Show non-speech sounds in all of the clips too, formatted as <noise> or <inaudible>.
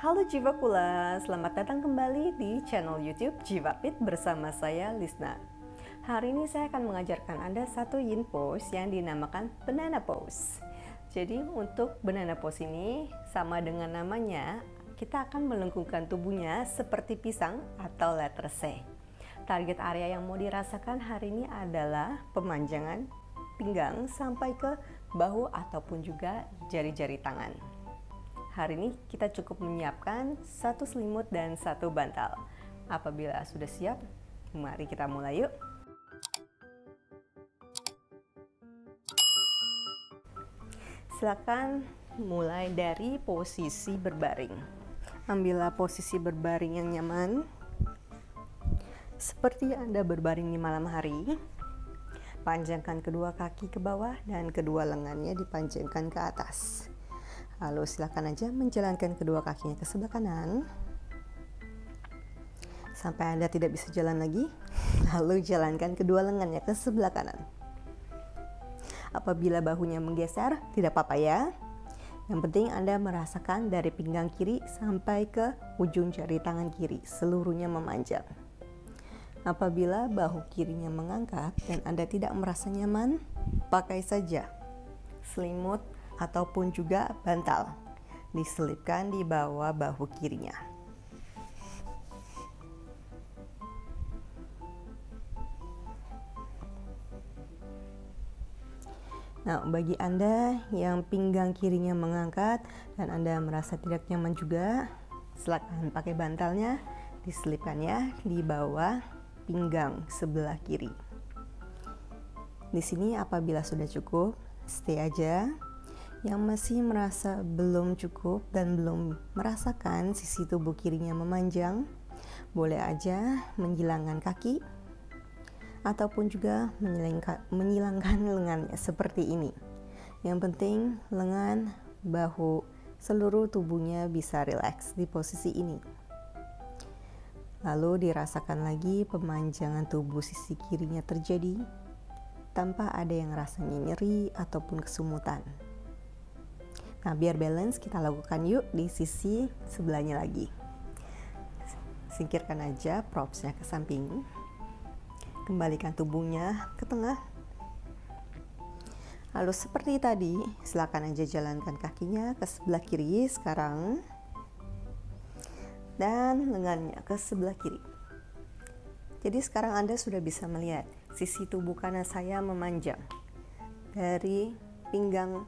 Halo Jiwa Kula, selamat datang kembali di channel YouTube Jiwa Fit bersama saya Lisna. Hari ini saya akan mengajarkan Anda satu yin pose yang dinamakan banana pose. Jadi untuk banana pose ini sama dengan namanya, kita akan melengkungkan tubuhnya seperti pisang atau letter C. Target area yang mau dirasakan hari ini adalah pemanjangan pinggang sampai ke bahu ataupun juga jari-jari tangan. Hari ini kita cukup menyiapkan satu selimut dan satu bantal. Apabila sudah siap, mari kita mulai yuk. Silakan mulai dari posisi berbaring. Ambillah posisi berbaring yang nyaman. Seperti Anda berbaring di malam hari, panjangkan kedua kaki ke bawah dan kedua lengannya dipanjangkan ke atas. Lalu silakan aja menjalankan kedua kakinya ke sebelah kanan. Sampai Anda tidak bisa jalan lagi, <laughs> lalu jalankan kedua lengannya ke sebelah kanan. Apabila bahunya menggeser, tidak apa-apa ya. Yang penting Anda merasakan dari pinggang kiri sampai ke ujung jari tangan kiri, seluruhnya memanjang. Apabila bahu kirinya mengangkat dan Anda tidak merasa nyaman, pakai saja selimut ataupun juga bantal diselipkan di bawah bahu kirinya. Nah, bagi Anda yang pinggang kirinya mengangkat dan Anda merasa tidak nyaman juga, silakan pakai bantalnya, diselipkannya di bawah pinggang sebelah kiri. Di sini apabila sudah cukup, stay aja yang masih merasa belum cukup dan belum merasakan sisi tubuh kirinya memanjang, boleh aja menghilangkan kaki ataupun juga menyilangkan lengannya seperti ini. Yang penting lengan, bahu, seluruh tubuhnya bisa rileks di posisi ini. Lalu dirasakan lagi pemanjangan tubuh sisi kirinya terjadi tanpa ada yang rasanya nyeri ataupun kesumutan. Nah, biar balance kita lakukan yuk di sisi sebelahnya lagi. Singkirkan aja propsnya ke samping. Kembalikan tubuhnya ke tengah. Lalu seperti tadi, silakan aja jalankan kakinya ke sebelah kiri sekarang. Dan lengannya ke sebelah kiri. Jadi sekarang Anda sudah bisa melihat sisi tubuh kanan saya memanjang dari pinggang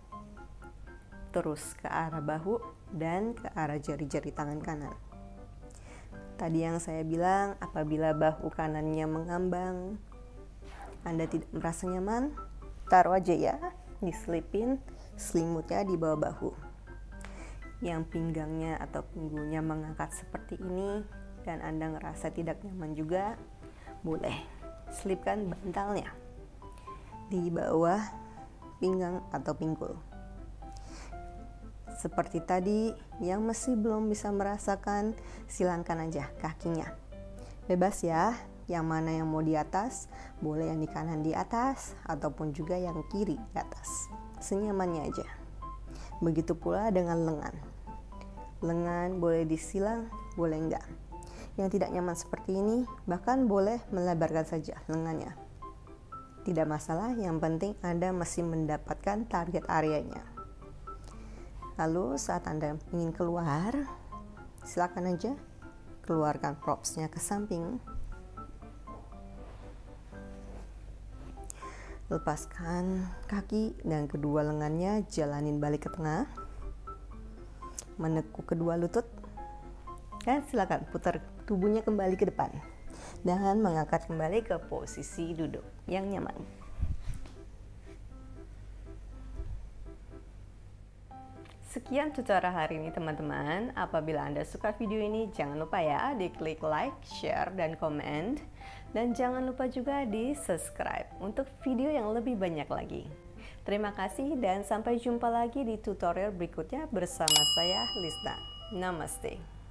terus ke arah bahu dan ke arah jari-jari tangan kanan. Tadi yang saya bilang, apabila bahu kanannya mengambang, Anda tidak merasa nyaman, taruh aja ya, diselipin selimutnya di bawah bahu. Yang pinggangnya atau pinggulnya mengangkat seperti ini dan Anda ngerasa tidak nyaman juga, boleh selipkan bantalnya di bawah pinggang atau pinggul. Seperti tadi, yang masih belum bisa merasakan, silangkan aja kakinya. Bebas ya, yang mana yang mau di atas, boleh yang di kanan di atas, ataupun juga yang kiri di atas. Senyamannya aja. Begitu pula dengan lengan. Lengan boleh disilang, boleh enggak. Yang tidak nyaman seperti ini, bahkan boleh melebarkan saja lengannya. Tidak masalah, yang penting Anda masih mendapatkan target areanya. Lalu saat Anda ingin keluar, silakan aja keluarkan propsnya ke samping. Lepaskan kaki dan kedua lengannya jalanin balik ke tengah. Menekuk kedua lutut. Dan silakan putar tubuhnya kembali ke depan. Dan mengangkat kembali ke posisi duduk yang nyaman. Sekian tutorial hari ini teman-teman. Apabila Anda suka video ini, jangan lupa ya di klik like, share, dan komen. Dan jangan lupa juga di subscribe untuk video yang lebih banyak lagi. Terima kasih dan sampai jumpa lagi di tutorial berikutnya bersama saya Lista. Namaste.